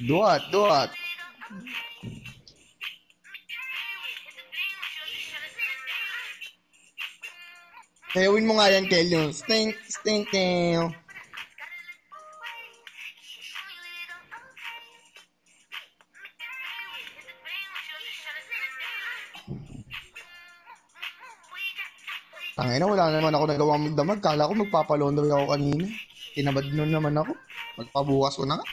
Duat, duat. Sayawin mo nga yan, Kelyo. Stink, stink, Kelyo. Tangina, wala naman ako nagawang magdamag. Kala ko magpapalondor ako kanina. Tinabad nun naman ako. Magpabukas ko na nga.